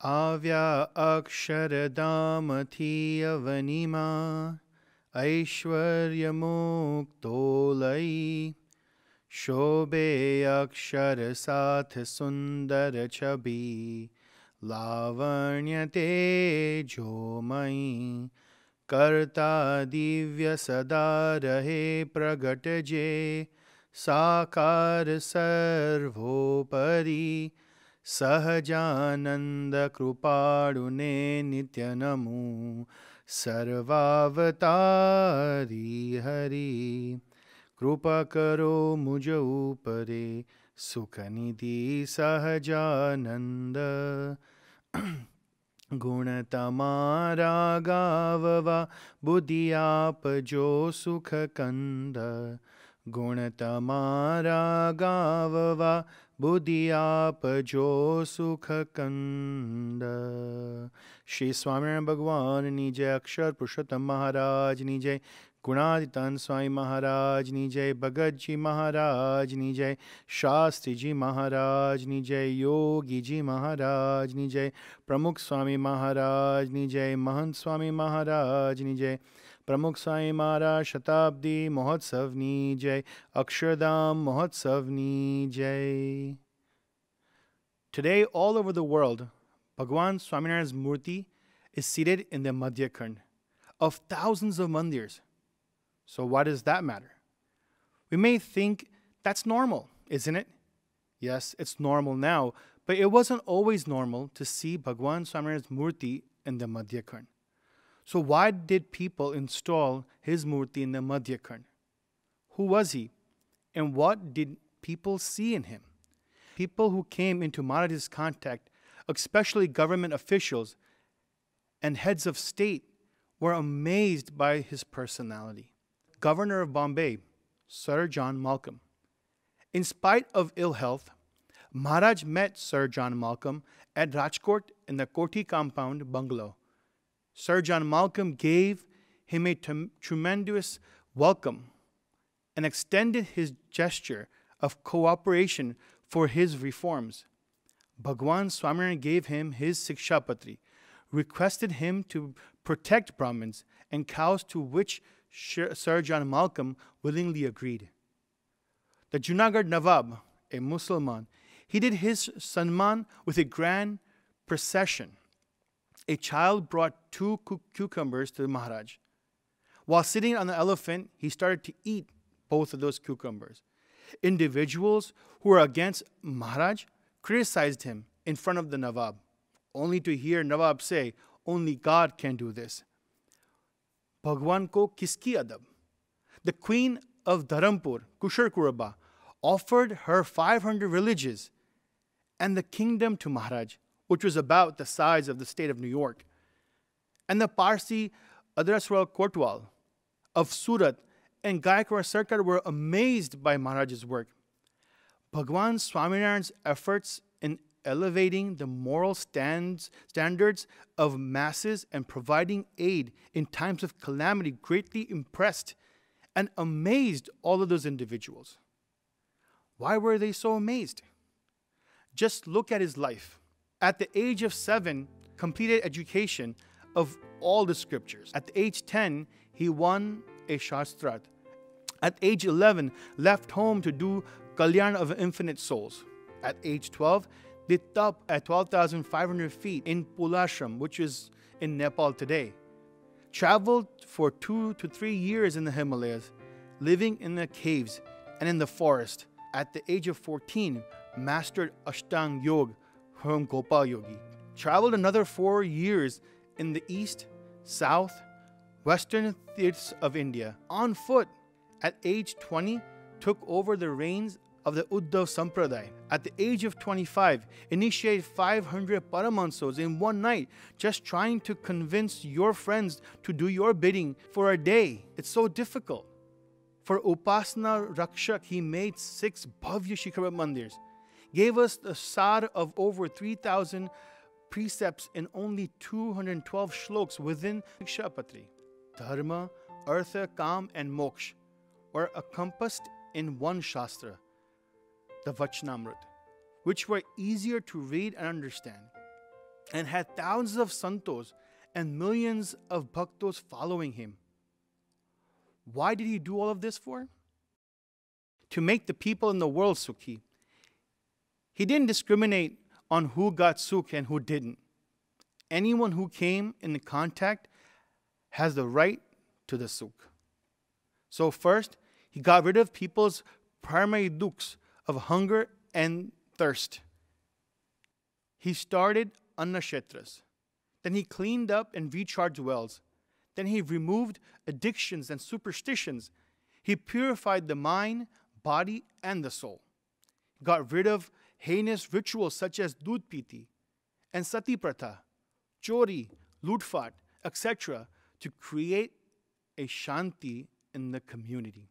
આવ્યા અક્ષરધામથી અવનીમાં ઐશ્વર્યમુક્તો લઈ શોભે અક્ષર સાથ સુંદર છબી લાવણ્ય તેજોમયી કરતા દિવ્ય સદા રહે પ્રગટ જે સાકાર સર્વોપરી सहजानंद कृपाणुने नित्य नित्यनमु सर्वावतारि हरि। कृपकरो मुज सुख निधि सहजानंद गुण तमारा गाववा बुद्धि आप जो सुख कंद गुण तमारा गाववा बुद्धि आप जो सुख कंद। श्री स्वामीनारायण भगवान नी जय अक्षर पुरुषोत्तम महाराज नी जय गुणादितान स्वामी महाराज नी जय भगत जी महाराज नी जय शास्त्री जी महाराज नी जय योगी जी महाराज नी जय प्रमुख स्वामी महाराज नी जय महंत स्वामी महाराज नी जय પ્રમુખ સ્વામી મહારાજ શતાબ્દી મહોત્સવની જય Akshardham Today, all over the world, Bhagwan Swaminarayan's Murti is seated in the Madhyakhand of thousands of mandirs. So, why does that matter? We may think that's normal, isn't it? Yes, it's normal now, but it wasn't always normal to see Bhagwan Swaminarayan's Murti in the Madhyakhand. So, why did people install his Murti in the Madhyakhand? Who was he? And what did people see in him? People who came into Maharaj's contact, especially government officials and heads of state, were amazed by his personality. Governor of Bombay, Sir John Malcolm. In spite of ill health, Maharaj met Sir John Malcolm at Rajkot in the Koti compound bungalow. Sir John Malcolm gave him a tremendous welcome and extended his gesture of cooperation for his reforms. Bhagwan Swaminarayan gave him his Shikshapatri, requested him to protect Brahmins and cows, to which Sir John Malcolm willingly agreed. The Junagadh Nawab, a Mussulman, he did his sanman with a grand procession. A child brought two cu- cucumbers to the Maharaj. While sitting on the elephant, he started to eat both of those cucumbers. Individuals who were against Maharaj criticized him in front of the Nawab, only to hear Nawab say, Only God can do this. Bhagwan ko kiski adab? The queen of Dharampur, Kushar Kuraba, offered her 500 villages and the kingdom to Maharaj, which was about the size of the state of New York. And the Parsi Ardeshir Kotwal of Surat and Gaikwar Sarkar were amazed by Maharaj's work. Bhagwan Swaminarayan's efforts in elevating the moral stands, standards of masses and providing aid in times of calamity greatly impressed and amazed all of those individuals. Why were they so amazed? Just look at his life. At the age of seven, completed education of all the scriptures. At age 10, he won a Shastrarth. At age 11, left home to do Kalyan of infinite souls. At age 12, lit up at 12,500 feet in Pulhashram, which is in Nepal today. Traveled for two to three years in the Himalayas, living in the caves and in the forest. At the age of 14, mastered Ashtang Yoga from Gopal Yogi. Traveled another four years in the east, south, western tirths of India on foot. At age 20, took over the reins of the Uddhav Sampradaya. At the age of 25, initiated 500 Paramahansos in one night, just trying to convince your friends to do your bidding for a day. It's so difficult. For Upasana Rakshak, he made six Bhavya Shikara Mandirs, gave us the sar of over 3,000 precepts in only 212 shloks within Shikshapatri. Dharma, Artha, Kam, and Moksh were encompassed in one Shastra, the Vachnamrut, which were easier to read and understand. and had thousands of santos and millions of bhaktos following him. Why did he do all of this for? To make the people in the world sukhi. He didn't discriminate on who got sukh and who didn't. Anyone who came in contact has the right to the sukh. So, first, he got rid of people's primary dukhs of hunger and thirst. He started annashetras. Then he cleaned up and recharged wells. Then he removed addictions and superstitions. He purified the mind, body, and the soul. Got rid of heinous rituals such as dudpiti and sati pratha, chori, lutfat, etc., to create a shanti in the community.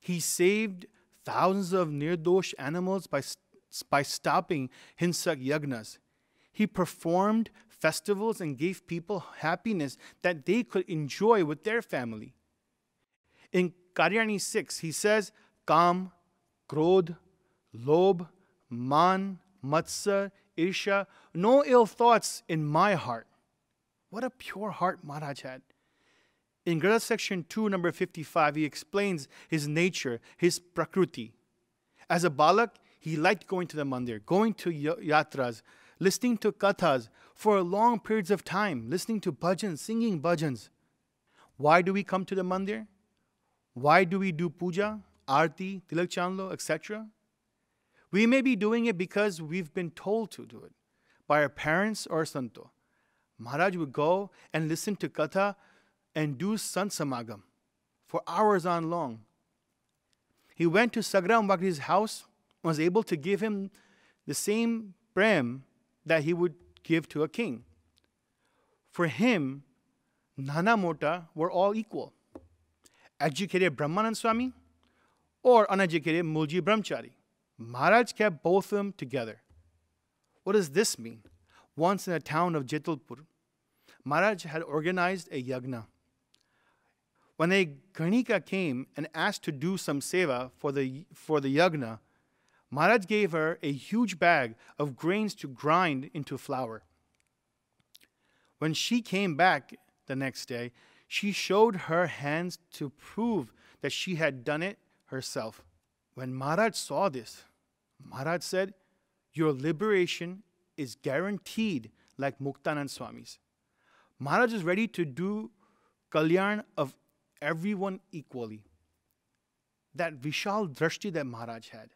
He saved thousands of nirdosh animals by, by stopping hinsak yagnas. He performed festivals and gave people happiness that they could enjoy with their family. In Kariyani 6, he says, Kam, Krodh, Lob, Man, Matsar, isha, no ill thoughts in my heart. What a pure heart Maharaj had. In Gadhada section 2, number 55, he explains his nature, his prakruti. As a balak, he liked going to the mandir, going to yatras, listening to kathas for long periods of time, listening to bhajans, singing bhajans. Why do we come to the mandir? Why do we do puja, arti, tilak chanlo, etc.? We may be doing it because we've been told to do it by our parents or santo. Maharaj would go and listen to katha and do sant samagam for hours on long. He went to Sagram Vaghri's house and was able to give him the same prem that he would give to a king. For him, Nana Mota were all equal. Educated Brahmanand Swami or uneducated Mulji Brahmachari. Maharaj kept both of them together. What does this mean? Once in a town of Jetalpur, Maharaj had organized a yagna. When a Ganika came and asked to do some seva for the, for the yagna, Maharaj gave her a huge bag of grains to grind into flour. When she came back the next day, she showed her hands to prove that she had done it herself. When Maharaj saw this, Maharaj said, Your liberation is guaranteed like Muktanand Swami's. Maharaj is ready to do kalyan of everyone equally. That Vishal Drashti that Maharaj had.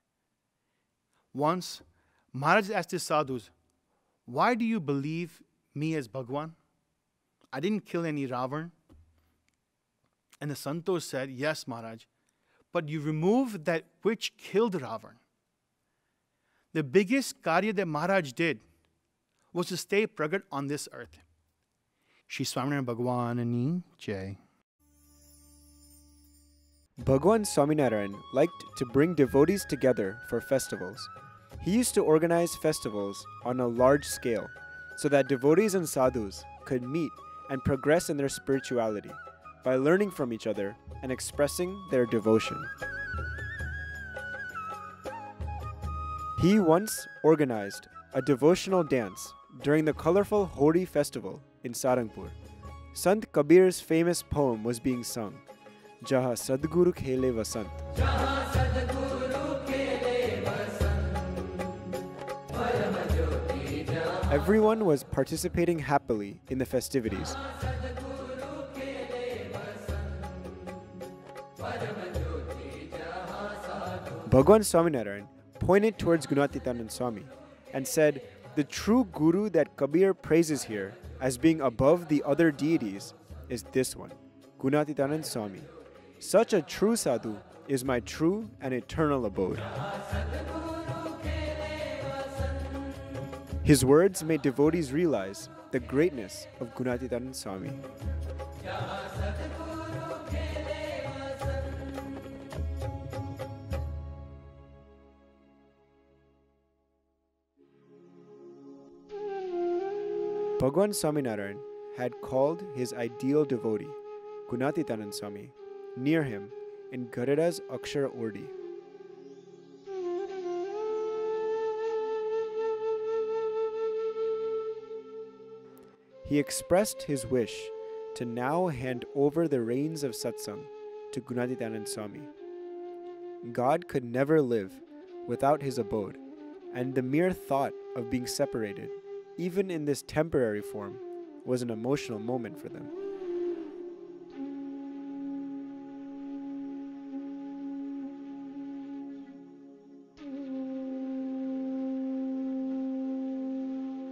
Once, Maharaj asked his sadhus, Why do you believe me as Bhagwan? I didn't kill any Ravan. And the Santos said, Yes, Maharaj, but you removed that which killed Ravan. The biggest karya that Maharaj did was to stay pragat on this earth. Shri Swaminarayan Bhagwan Jai. Bhagwan Swaminarayan liked to bring devotees together for festivals. He used to organize festivals on a large scale so that devotees and sadhus could meet and progress in their spirituality by learning from each other and expressing their devotion. He once organized a devotional dance during the colorful Hori festival in Sarangpur. Sant Kabir's famous poem was being sung, Jaha Sadguru Khele Vasant. Everyone was participating happily in the festivities. Bhagwan Swaminarayan pointed towards Gunatitanand Swami and said, The true Guru that Kabir praises here as being above the other deities is this one, Gunatitanand Swami. Such a true sadhu is my true and eternal abode. His words made devotees realize the greatness of Gunatitanand Swami. Bhagwan Swaminarayan had called his ideal devotee, Gunatitanand Swami, near him in Gadhada's Akshar Ordi. he expressed his wish to now hand over the reins of satsang to Gunatitanand Swami. God could never live without his abode, and the mere thought of being separated, even in this temporary form, was an emotional moment for them.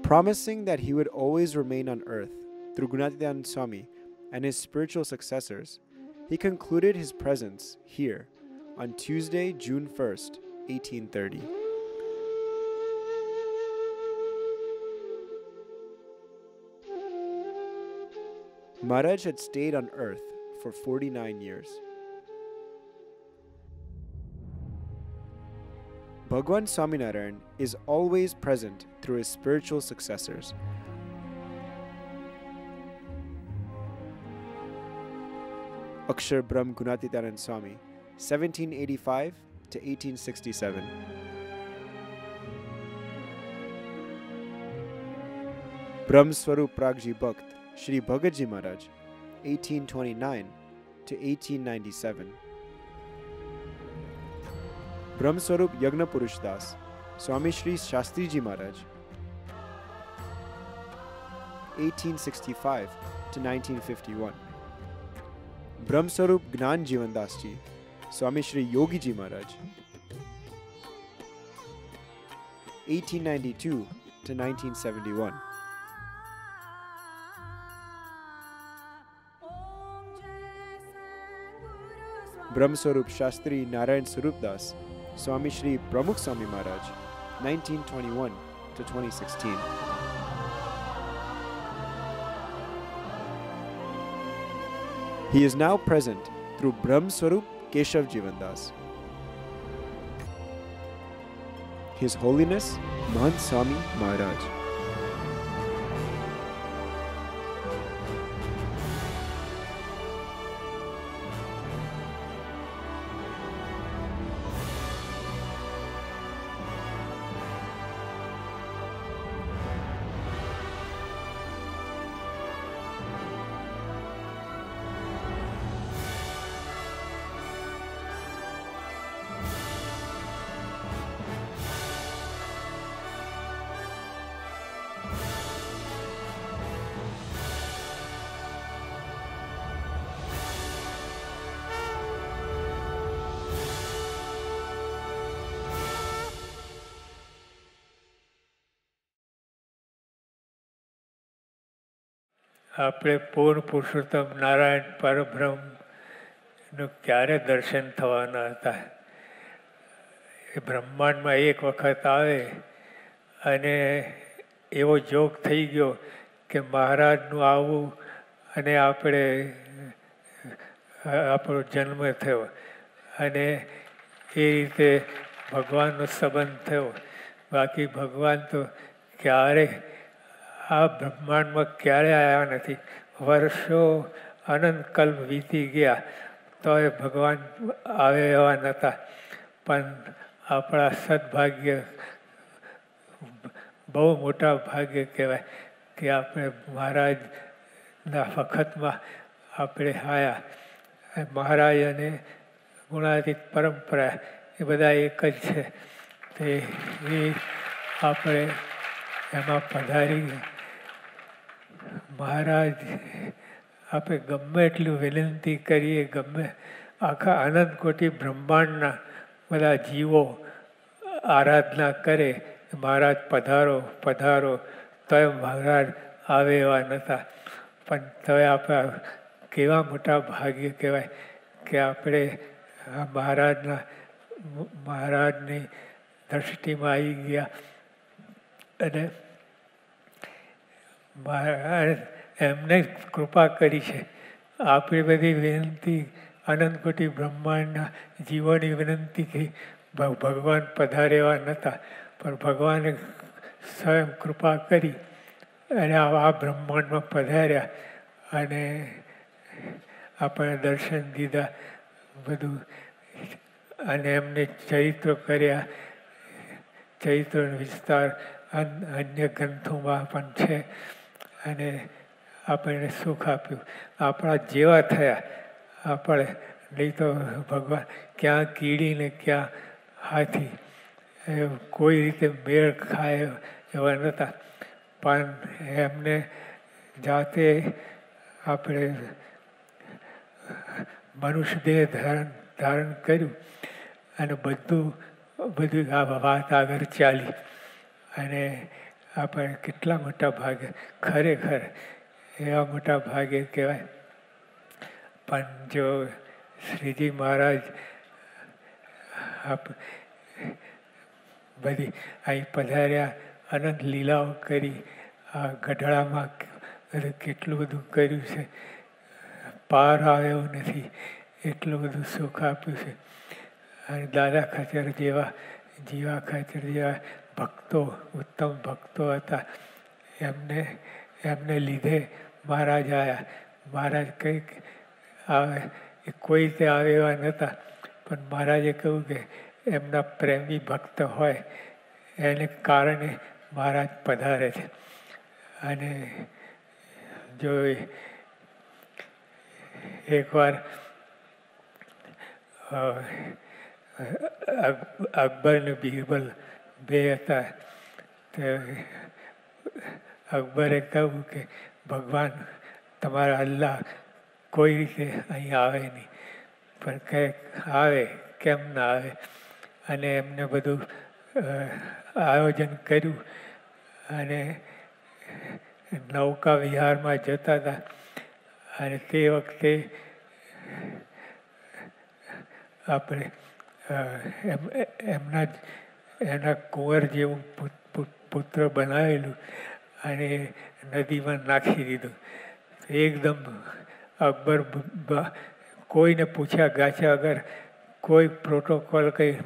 Promising that he would always remain on earth through Gunatitanand Swami and his spiritual successors, he concluded his presence here on Tuesday, June 1st, 1830. Maharaj had stayed on earth for 49 years. Bhagwan Swaminarayan is always present through his spiritual successors. Akshar Brahm Gunatitanand Swami, 1785 to 1867. Brahm Swarup Pragji Bhakt, Shri Bhagatji Maharaj, 1829 to 1897. Brahm Swarup Yagna Purush Das, Swami Shri Shastriji Maharaj, 1865 to 1951. Brahm Swarup Gnan Jivan Das Ji, Swami Shri Yogi Maharaj, 1892 to 1971. Brahm Swarup Shastri Narayan Swarup Das, Swami Shri Pramukh Swami Maharaj, 1921 to 2016. He is now present through Brahm Swarup Keshav Jivandas. His Holiness Mahant Swami Maharaj. આપણે પૂર્ણ પુરુષોત્તમ નારાયણ પરબ્રહ્મનું ક્યારે દર્શન થવાના હતા એ બ્રહ્માંડમાં એક વખત આવે અને એવો જોગ થઈ ગયો કે મહારાજનું આવવું અને આપણે આપણો જન્મ થયો અને એ રીતે ભગવાનનો સંબંધ થયો બાકી ભગવાન તો ક્યારે આ બ્રહ્માંડમાં ક્યારે આવ્યા નથી? વર્ષો અનંતકલ્પ વીતી ગયા, તોય ભગવાન આવે એવા નહોતા. પણ આપણા સદભાગ્ય બહુ મોટા ભાગ્ય કહેવાય કે આપણે મહારાજના વખતમાં આપણે હાયા મહારાજ અને ગુણાતીત પરંપરા એ બધા એક જ છે. તે એ આપણે એમાં પધારી મહારાજ આપણે ગમે એટલું વિનંતી કરીએ, ગમે આખા આનંદ કોટી બ્રહ્માંડના બધા જીવો આરાધના કરે, મહારાજ પધારો પધારો, તોય મહારાજ આવે એવા નહોતા પણ તોય આપણે કેવા મોટા ભાગ્ય કહેવાય કે આપણે આ મહારાજના મહારાજની દ્રષ્ટિમાં આવી ગયા. અને એમને કૃપા કરી છે. આપણી બધી વિનંતી, અનંત કોટી બ્રહ્માંડના જીવોની વિનંતીથી ભગવાન પધારેવા નહોતા પણ ભગવાને સ્વયં કૃપા કરી અને આ બ્રહ્માંડમાં પધાર્યા અને આપણે દર્શન દીધા બધું અને એમને ચરિત્રો કર્યા. ચરિત્રનો વિસ્તાર અન્ય ગ્રંથોમાં પણ છે. અને આપણને સુખ આપ્યું. આપણા જેવા થયા. આપણે નહીં તો ભગવાન ક્યાં કીડી ને ક્યાં હાથી, એ કોઈ રીતે મેળ ખાય એવા નહોતા. પણ એમને જાતે આપણે મનુષ્ય દેહ ધારણ ધારણ કર્યું અને બધું બધું આ વાત આગળ ચાલી. અને આપણે કેટલા મોટા ભાગે, ખરેખર એવા મોટા ભાગે કહેવાય. પણ જો શ્રીજી મહારાજ, આપ બધી અહીં પધાર્યા, અનંત લીલાઓ કરી, આ ગઢડામાં કેટલું બધું કર્યું છે. પાર આવ્યો નથી, એટલું બધું સુખ આપ્યું છે. અને દાદા ખચર જેવા જીવા ખાચર જેવા ભક્તો, ઉત્તમ ભક્તો હતા. એમને એમને લીધે મહારાજ આવ્યા મહારાજ કંઈક આવે, કોઈ રીતે આવે એવા નહોતા. પણ મહારાજે કહ્યું કે એમના પ્રેમી ભક્ત હોય, એને કારણે મહારાજ પધારે છે. અને જો એકવાર અકબર ને બિરબલ બે હતા. તે અકબરે કહ્યું કે, ભગવાન, તમારા અલ્લાહ કોઈ રીતે અહીં આવે નહીં. પણ કંઈક આવે, કેમ ના આવે? અને એમને બધું આયોજન કર્યું. અને નૌકા વિહારમાં જતા હતા. અને તે વખતે આપણે એમના એના કુંવર જેવું પુત્ર બનાવેલું અને નદીમાં નાખી દીધું. એકદમ અકબર કોઈને પૂછ્યા ગાછા વગર કોઈ પ્રોટોકોલ કંઈ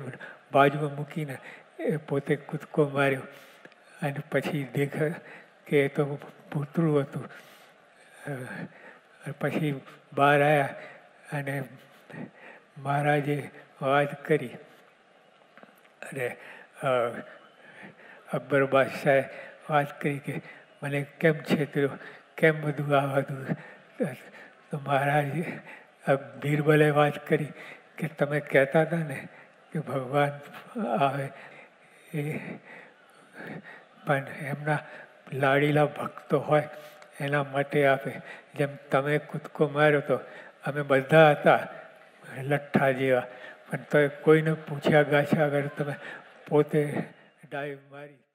બાજુમાં મૂકીને એ પોતે કૂદકો માર્યો અને પછી દેખા કે એ તો પૂતળું હતું. પછી બહાર આવ્યા અને મહારાજે વાત કરી. અને અકબર બાદશાહે વાત કરી કે, મને કેમ છેતર્યો કેમ બધું આ બધું? તો મહારાજે બીરબલે વાત કરી કે, તમે કહેતા હતા ને કે ભગવાન આવે એ, પણ એમના લાડીલા ભક્તો હોય, એના માટે આપે. જેમ તમે કૂદકો માર્યો તો અમે બધા હતા, લઠ્ઠા જેવા. પણ તો કોઈને પૂછ્યા ગાછા આગળ તમે પોતે ડાઈવ મારી